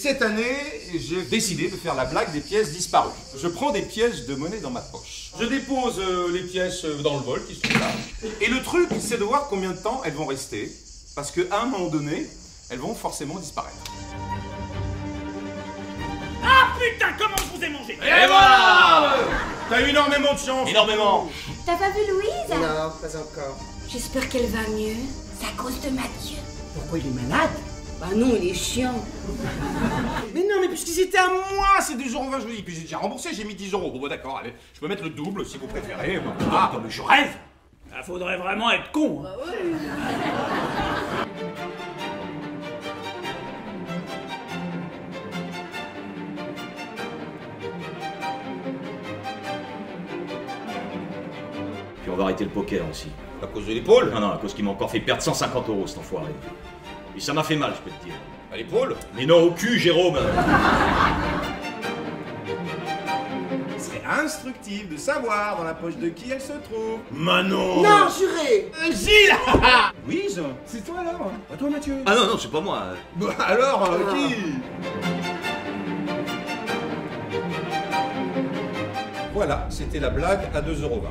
Cette année, j'ai décidé de faire la blague des pièces disparues. Je prends des pièces de monnaie dans ma poche. Je dépose euh, les pièces euh, dans le vol qui sont là. Et le truc, c'est de voir combien de temps elles vont rester. Parce qu'à un moment donné, elles vont forcément disparaître. Ah putain, comment je vous ai mangé? Et voilà T'as eu énormément de chance Énormément T'as pas vu Louise? Non, pas encore. J'espère qu'elle va mieux. C'est à cause de Mathieu. Pourquoi il est malade? Bah non, il est chiant. Mais non, mais puisqu'ils étaient à moi, c'est 2,20 euros, je vous dis. Puis j'ai déjà remboursé, j'ai mis 10 euros. Bon, bah, d'accord, allez, je peux mettre le double si vous préférez. Ah, mais je rêve Ah, faudrait vraiment être con hein. Puis on va arrêter le poker aussi. à cause de l'épaule? Non, non, à cause qu'il m'a encore fait perdre 150 euros cet enfoiré. Et ça m'a fait mal, je peux te dire. À l'épaule Mais non, au cul, Jérôme Il serait instructif de savoir dans la poche de qui elle se trouve. Manon Non, juré Gilles Louise C'est toi alors Pas toi Mathieu Ah non, non, c'est pas moi. Bah alors, euh, Ah. qui Voilà, c'était la blague à 2,20€.